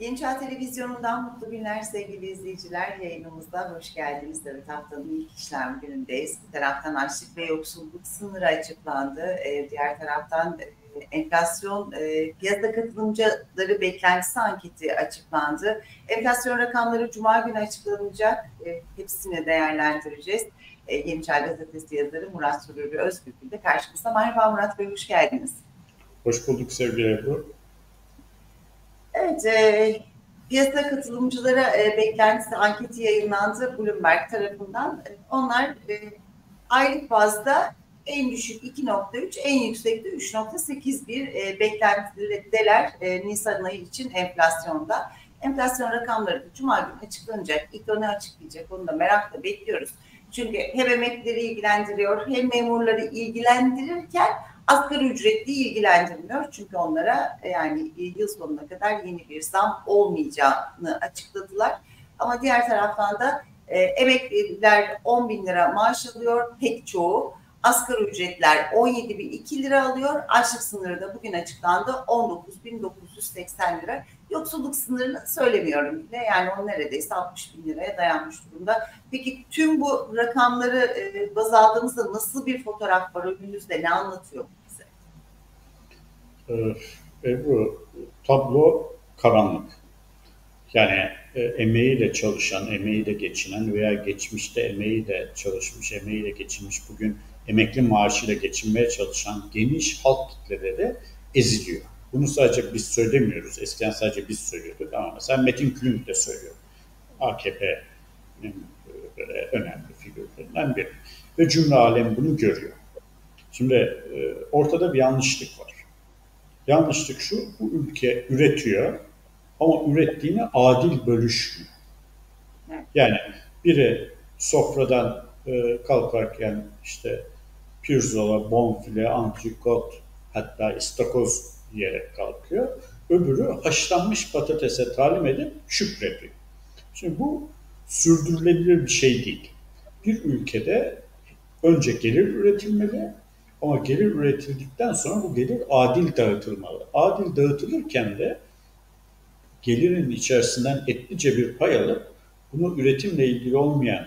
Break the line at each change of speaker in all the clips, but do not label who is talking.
Yeni Çağ Televizyonu'ndan mutlu günler sevgili izleyiciler. Yayınımızda hoş geldiniz. Evet haftanın ilk işlem günündeyiz. Bir taraftan açlık ve yoksulluk sınırı açıklandı. Ee, diğer taraftan e, enflasyon e, piyasa katılımcıları beklentisi anketi açıklandı. Enflasyon rakamları Cuma günü açıklanacak. E, hepsini değerlendireceğiz. E, Yeni Çağ Gazetesi yazarı Murat Sürürlü Özgürgül de karşımızda. Merhaba Murat Bey, hoş geldiniz.
Hoş bulduk sevgili Ebru.
Evet, e, piyasa katılımcılara e, beklentisi anketi yayınlandı Bloomberg tarafından. E, onlar e, aylık bazda en düşük 2.3, en yüksekte 3.8 bir e, beklentideler e, Nisan ayı için enflasyonda. Enflasyon rakamları da Cuma günü açıklanacak. İlk onu açıklayacak. Onu da merakla bekliyoruz. Çünkü hem emeklileri ilgilendiriyor hem memurları ilgilendirirken Asgari ücretli ilgilendirmiyor çünkü onlara e, yani yıl sonuna kadar yeni bir zam olmayacağını açıkladılar. Ama diğer taraftan da e, emekliler 10 bin lira maaş alıyor pek çoğu. Asgari ücretler 17 bin 2 lira alıyor. Açlık sınırı da bugün açıklandı 19.980 lira. Yoksulluk sınırını söylemiyorum bile. Yani o neredeyse 60 bin liraya dayanmış durumda. Peki tüm bu rakamları e, baz aldığımızda nasıl bir fotoğraf var önümüzde? Ne anlatıyor
Ebru, tablo karanlık. Yani e, emeğiyle çalışan, emeğiyle geçinen veya geçmişte emeğiyle çalışmış, emeğiyle geçinmiş bugün emekli maaşıyla geçinmeye çalışan geniş halk kitleleri eziliyor. Bunu sadece biz söylemiyoruz. Eskiden sadece biz söylüyorduk ama mesela Metin Külünk de söylüyor. AKP'nin böyle önemli figürlerinden biri. Ve cümle alem bunu görüyor. Şimdi e, ortada bir yanlışlık var. Yanlışlık şu, bu ülke üretiyor ama ürettiğini adil bölüşmüyor. Yani biri sofradan e, kalkarken işte pirzola, bonfile, antrikot hatta istakoz yiyerek kalkıyor. Öbürü haşlanmış patatese talim edip şükrediyor. Şimdi bu sürdürülebilir bir şey değil. Bir ülkede önce gelir üretilmeli ama gelir üretildikten sonra bu gelir adil dağıtılmalı. Adil dağıtılırken de gelirin içerisinden etlice bir pay alıp bunu üretimle ilgili olmayan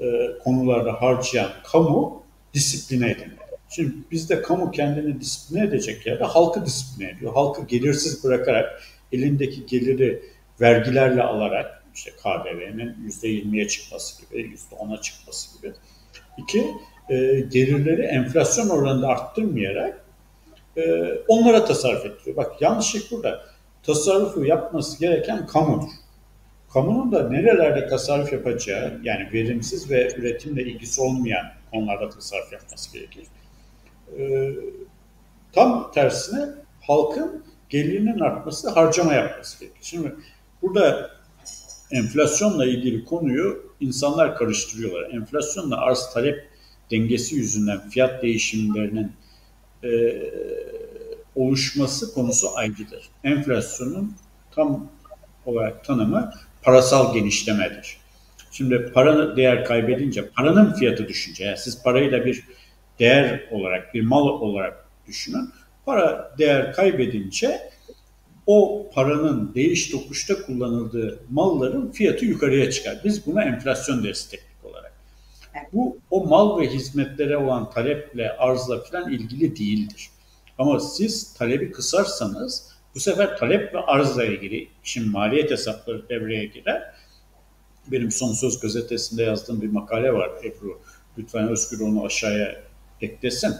e, konularda harcayan kamu disipline edilmeli. Şimdi bizde kamu kendini disipline edecek yerde halkı disipline ediyor. Halkı gelirsiz bırakarak elindeki geliri vergilerle alarak işte KDV'nin %20'ye çıkması gibi, %10'a çıkması gibi. İki, e, gelirleri enflasyon oranında arttırmayarak e, onlara tasarruf ettiriyor. Bak yanlışlık burada. Tasarrufu yapması gereken kamudur. Kamunun da nerelerde tasarruf yapacağı, yani verimsiz ve üretimle ilgisi olmayan konularda tasarruf yapması gerekir. Ee, tam tersine halkın gelirinin artması, harcama yapması gerekir. Şimdi burada enflasyonla ilgili konuyu insanlar karıştırıyorlar. Enflasyonla arz talep dengesi yüzünden fiyat değişimlerinin e, oluşması konusu ayrıdır. Enflasyonun tam olarak tanımı parasal genişlemedir. Şimdi para değer kaybedince paranın fiyatı düşünce, yani siz parayla bir değer olarak, bir mal olarak düşünün. Para değer kaybedince o paranın değiş tokuşta kullanıldığı malların fiyatı yukarıya çıkar. Biz buna enflasyon olarak. Bu o mal ve hizmetlere olan taleple, arzla falan ilgili değildir. Ama siz talebi kısarsanız bu sefer talep ve arzla ilgili işin maliyet hesapları devreye girer. Benim Son Söz gazetesinde yazdığım bir makale var Ebru. Lütfen Özgür onu aşağıya eklesin.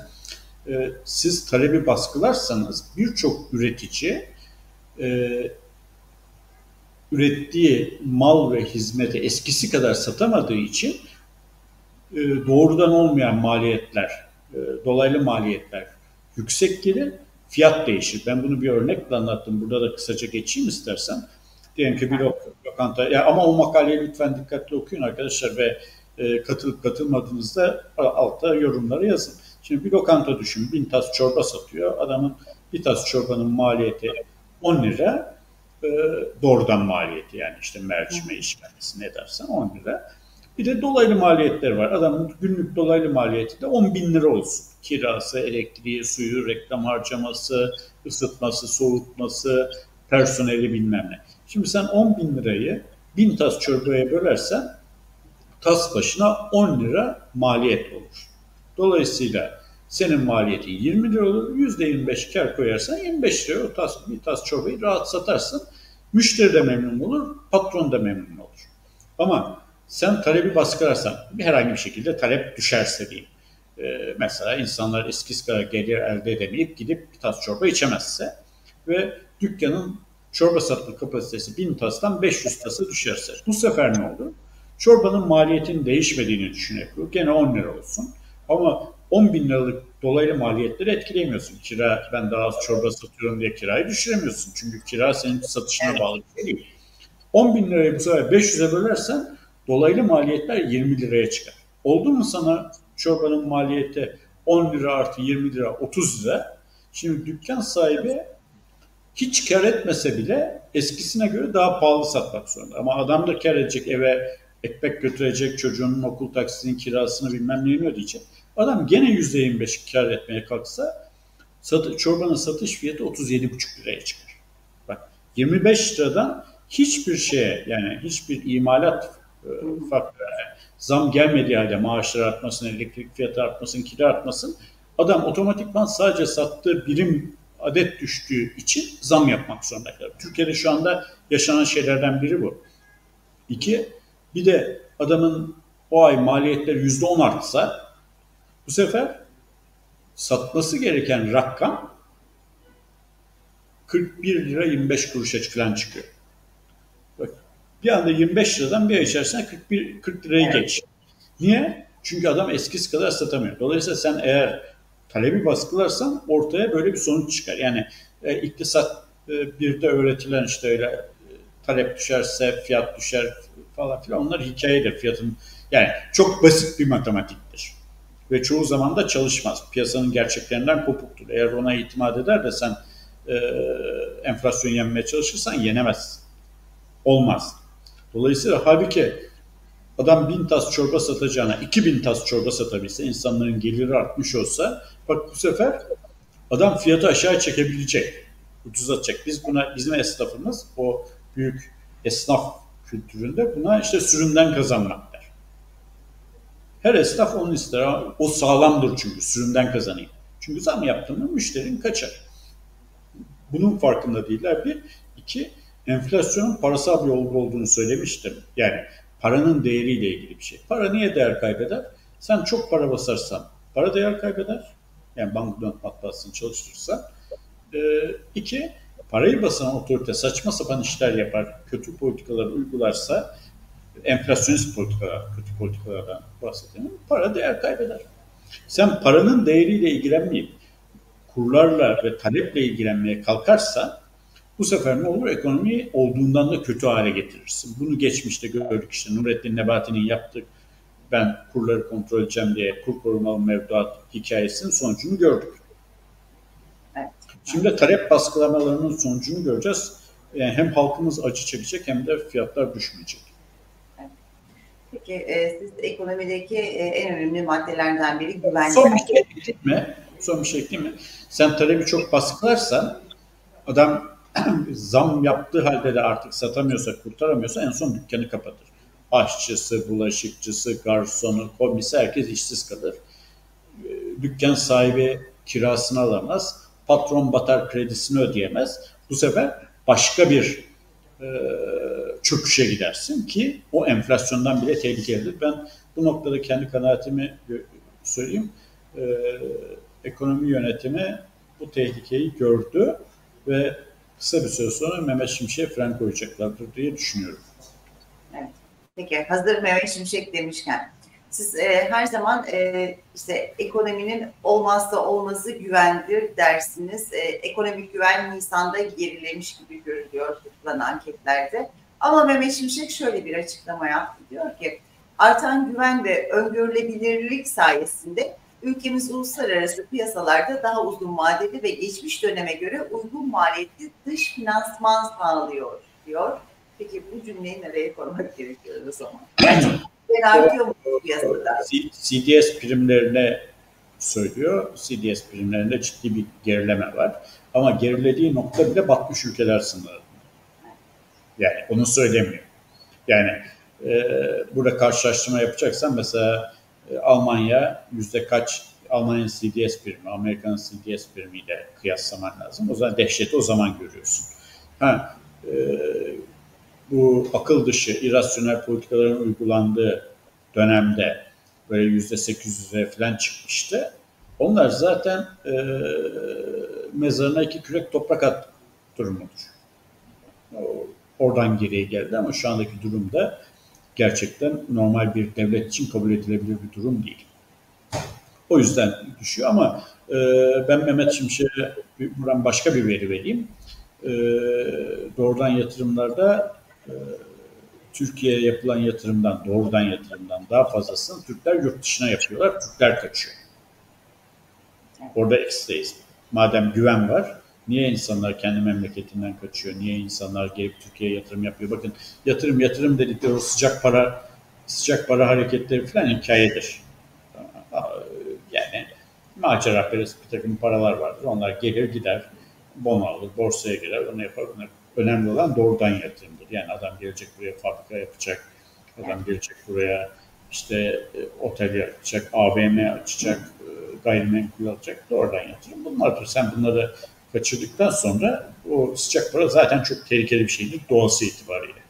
Ee, siz talebi baskılarsanız birçok üretici e, ürettiği mal ve hizmeti eskisi kadar satamadığı için e, doğrudan olmayan maliyetler, e, dolaylı maliyetler yüksek gelir fiyat değişir. Ben bunu bir örnekle anlattım. Burada da kısaca geçeyim istersen. Diyelim ki bir lokanta, ya ama o makaleyi lütfen dikkatli okuyun arkadaşlar ve e, katılıp katılmadığınızda altta yorumları yazın. Şimdi bir lokanta düşün, bin tas çorba satıyor. Adamın bir tas çorbanın maliyeti 10 lira, e, doğrudan maliyeti yani işte mercime işlemesi ne dersen 10 lira. Bir de dolaylı maliyetler var. Adamın günlük dolaylı maliyeti de 10 bin lira olsun. Kirası, elektriği, suyu, reklam harcaması, ısıtması, soğutması, personeli bilmem ne. Şimdi sen 10 bin lirayı bin tas çorbaya bölersen tas başına 10 lira maliyet olur. Dolayısıyla senin maliyetin 20 lira olur. %25 kar koyarsan 25 lira o tas, bir tas çorbayı rahat satarsın. Müşteri de memnun olur, patron da memnun olur. Ama sen talebi baskılarsan, herhangi bir şekilde talep düşerse diyeyim. Ee, mesela insanlar eskisi kadar gelir elde edemeyip gidip bir tas çorba içemezse ve dükkanın çorba satma kapasitesi 1000 tastan 500 tası düşerse bu sefer ne olur? Çorbanın maliyetinin değişmediğini düşünerek gene 10 lira olsun. Ama 10 bin liralık dolaylı maliyetleri etkileyemiyorsun. Kira, ben daha az çorba satıyorum diye kirayı düşüremiyorsun. Çünkü kira senin satışına bağlı bir şey değil. 10 bin lirayı bu sefer 500'e bölersen dolaylı maliyetler 20 liraya çıkar. Oldu mu sana çorbanın maliyeti 10 lira artı 20 lira 30 lira? Şimdi dükkan sahibi hiç kar etmese bile eskisine göre daha pahalı satmak zorunda. Ama adam da kar edecek eve ekmek götürecek, çocuğunun okul taksisinin kirasını bilmem neyini ödeyecek. Adam gene %25 kar etmeye kalksa satı, çorbanın satış fiyatı 37,5 liraya çıkar. Bak 25 liradan hiçbir şeye yani hiçbir imalat e, faktörü zam gelmediği halde maaşlar artmasın, elektrik fiyatı artmasın, kira artmasın adam otomatikman sadece sattığı birim adet düştüğü için zam yapmak zorunda kalır. Türkiye'de şu anda yaşanan şeylerden biri bu. İki, bir de adamın o ay maliyetleri yüzde on artsa bu sefer satması gereken rakam 41 lira 25 kuruşa falan çıkıyor. Bir anda 25 liradan bir ay içerisinde 41 40 lirayı evet. geç. Niye? Çünkü adam eskisi kadar satamıyor. Dolayısıyla sen eğer talebi baskılarsan ortaya böyle bir sonuç çıkar. Yani e, iktisat e, bir de öğretilen işte öyle e, talep düşerse fiyat düşer falan filan onlar hikayedir. Fiyatın yani çok basit bir matematiktir. Ve çoğu zaman da çalışmaz. Piyasanın gerçeklerinden kopuktur. Eğer ona itimat eder de sen e, enflasyon yenmeye çalışırsan yenemez. Olmaz. Dolayısıyla halbuki adam bin tas çorba satacağına iki bin tas çorba satabilse, insanların geliri artmış olsa bak bu sefer adam fiyatı aşağı çekebilecek. Ucuzlatacak. Biz buna bizim esnafımız o büyük esnaf kültüründe buna işte sürümden kazanmak der. Her esnaf onu ister. O sağlamdır çünkü sürümden kazanayım. Çünkü zam yaptığında müşterin kaçar. Bunun farkında değiller. Bir, iki, enflasyonun parasal bir olgu olduğunu söylemiştim. Yani paranın değeriyle ilgili bir şey. Para niye değer kaybeder? Sen çok para basarsan para değer kaybeder. Yani banknot matbaasını çalıştırırsan. Ee, iki, parayı basan otorite saçma sapan işler yapar, kötü politikalar uygularsa, enflasyonist politikalar, kötü politikalardan bahsedelim, para değer kaybeder. Sen paranın değeriyle ilgilenmeyip kurlarla ve taleple ilgilenmeye kalkarsa bu sefer ne olur? Ekonomiyi olduğundan da kötü hale getirirsin. Bunu geçmişte gördük işte Nurettin Nebati'nin yaptığı ben kurları kontrol edeceğim diye kur korumalı mevduat hikayesinin sonucunu gördük. Şimdi talep baskılamalarının sonucunu göreceğiz. Yani hem halkımız acı çekecek hem de fiyatlar düşmeyecek.
Peki e, siz ekonomideki e, en önemli maddelerden biri güvenlik.
Son bir şey ekleyeyim mi? Son bir şey ekleyeyim mi? Sen talebi çok baskılarsan adam zam yaptığı halde de artık satamıyorsa, kurtaramıyorsa en son dükkanı kapatır. Aşçısı, bulaşıkçısı, garsonu, komisi herkes işsiz kalır. E, dükkan sahibi kirasını alamaz patron batar kredisini ödeyemez. Bu sefer başka bir e, çöküşe gidersin ki o enflasyondan bile tehlikelidir. Ben bu noktada kendi kanaatimi söyleyeyim. E, ekonomi yönetimi bu tehlikeyi gördü ve kısa bir süre sonra Mehmet Şimşek'e fren koyacaklardır diye düşünüyorum.
Evet. Peki hazır Mehmet Şimşek demişken siz e, her zaman e, işte ekonominin olmazsa olmazı güvendir dersiniz. E, ekonomik güven Nisan'da gerilemiş gibi görülüyor yapılan anketlerde. Ama Mehmet Şimşek şöyle bir açıklama yaptı. Diyor ki artan güven ve öngörülebilirlik sayesinde ülkemiz uluslararası piyasalarda daha uzun vadeli ve geçmiş döneme göre uygun maliyetli dış finansman sağlıyor diyor. Peki bu cümleyi nereye koymak gerekiyor o zaman? artıyor mu piyasada?
CDS primlerine söylüyor. CDS primlerinde ciddi bir gerileme var. Ama gerilediği nokta bile batmış ülkeler sınırı. Yani onu söylemiyor. Yani e, burada karşılaştırma yapacaksan mesela Almanya yüzde kaç Almanya'nın CDS birimi, Amerika'nın CDS birimiyle kıyaslaman lazım. O zaman dehşeti o zaman görüyorsun. Ha, e, bu akıl dışı, irrasyonel politikaların uygulandığı dönemde böyle yüzde 800'e falan çıkmıştı. Onlar zaten e, mezarına iki kürek toprak at durumudur. Oradan geriye geldi ama şu andaki durumda gerçekten normal bir devlet için kabul edilebilir bir durum değil. O yüzden düşüyor ama e, ben Mehmet Şimşek'e buradan başka bir veri vereyim. E, doğrudan yatırımlarda e, Türkiye'ye yapılan yatırımdan, doğrudan yatırımdan daha fazlasını Türkler yurt dışına yapıyorlar. Türkler kaçıyor. Orada eksideyiz. Madem güven var, niye insanlar kendi memleketinden kaçıyor? Niye insanlar gelip Türkiye'ye yatırım yapıyor? Bakın yatırım yatırım dedikleri o sıcak para sıcak para hareketleri falan hikayedir. Yani macera perest bir takım paralar vardır. Onlar gelir gider, bono alır, borsaya girer, onu yapar. Bunu önemli olan doğrudan yatırımdır. Yani adam gelecek buraya fabrika yapacak, adam gelecek buraya işte e, otel yapacak, AVM açacak, e, gayrimenkul alacak, doğrudan yatırım bunlardır. Sen bunları kaçırdıktan sonra o sıcak para zaten çok tehlikeli bir şeydir doğası itibariyle.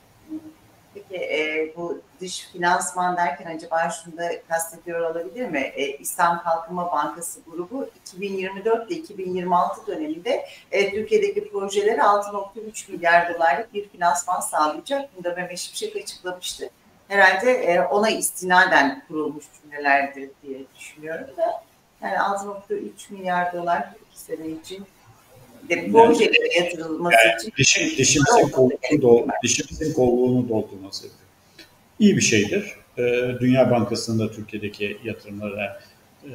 Peki e, bu dış finansman derken acaba şunu da kastediyor olabilir mi? E, İslam Kalkınma Bankası grubu 2024 ile 2026 döneminde e, Türkiye'deki projelere 6.3 milyar dolarlık bir finansman sağlayacak. Bunu da Mehmet Şimşek açıklamıştı. Herhalde e, ona istinaden kurulmuş cümlelerdir diye düşünüyorum da. Yani 6.3 milyar dolar iki sene için de projelere yatırılması
yani, için. Dişim, dişimizin, kolluğunu, dol, dişimizin kolluğunu doldurması iyi bir şeydir. E, Dünya Bankası'nın da Türkiye'deki yatırımlara e,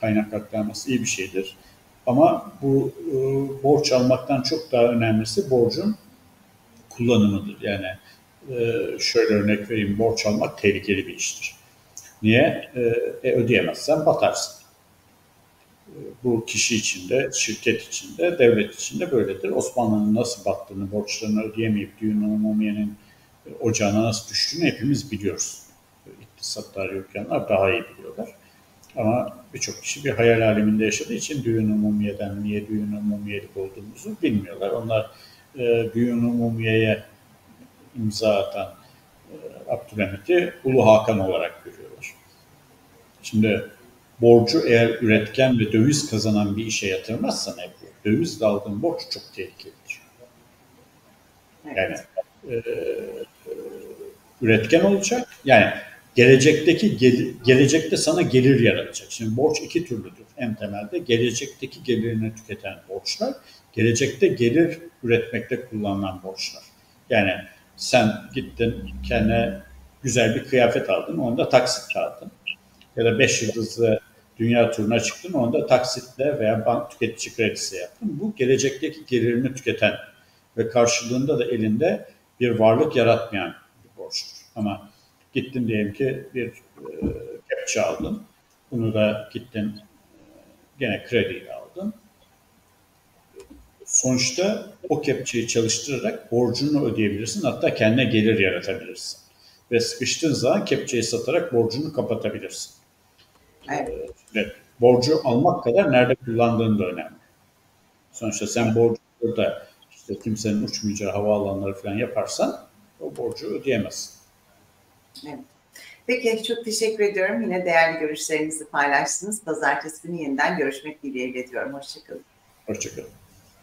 kaynak aktarması iyi bir şeydir. Ama bu e, borç almaktan çok daha önemlisi borcun kullanımıdır. Yani e, şöyle örnek vereyim, borç almak tehlikeli bir iştir. Niye? E, e, ödeyemezsen batarsın. E, bu kişi içinde, şirket içinde, devlet içinde böyledir. Osmanlı'nın nasıl battığını, borçlarını ödeyemeyip düğün umumiyenin ocağına nasıl düştüğünü hepimiz biliyoruz. İktisat tarihi daha iyi biliyorlar. Ama birçok kişi bir hayal aleminde yaşadığı için düğün umumiyeden niye düğün umumiyelik olduğumuzu bilmiyorlar. Onlar e, düğün umumiyeye imza atan e, Abdülhamit'i Ulu Hakan olarak görüyorlar. Şimdi borcu eğer üretken ve döviz kazanan bir işe yatırmazsan Ebru, dövizle aldığın borç çok tehlikelidir. Yani e, üretken olacak. Yani gelecekteki gel, gelecekte sana gelir yaratacak. Şimdi borç iki türlüdür en temelde. Gelecekteki gelirini tüketen borçlar, gelecekte gelir üretmekte kullanılan borçlar. Yani sen gittin kendine güzel bir kıyafet aldın, onu da taksitle aldın. Ya da beş yıldızlı dünya turuna çıktın, onu da taksitle veya bank tüketici kredisi yaptın. Bu gelecekteki gelirini tüketen ve karşılığında da elinde bir varlık yaratmayan bir borçtur. Ama gittin diyelim ki bir e, kepçe aldın. Bunu da gittin e, gene krediyle aldın. Sonuçta o kepçeyi çalıştırarak borcunu ödeyebilirsin. Hatta kendine gelir yaratabilirsin. Ve sıkıştığın zaman kepçeyi satarak borcunu kapatabilirsin. Evet. evet. Borcu almak kadar nerede kullandığın da önemli. Sonuçta sen borcu burada işte kimsenin uçmayacağı havaalanları falan yaparsan o borcu ödeyemezsin.
Evet. Peki çok teşekkür ediyorum. Yine değerli görüşlerinizi paylaştınız. Pazartesi günü yeniden görüşmek dileğiyle diyorum. Hoşçakalın.
Hoşçakalın.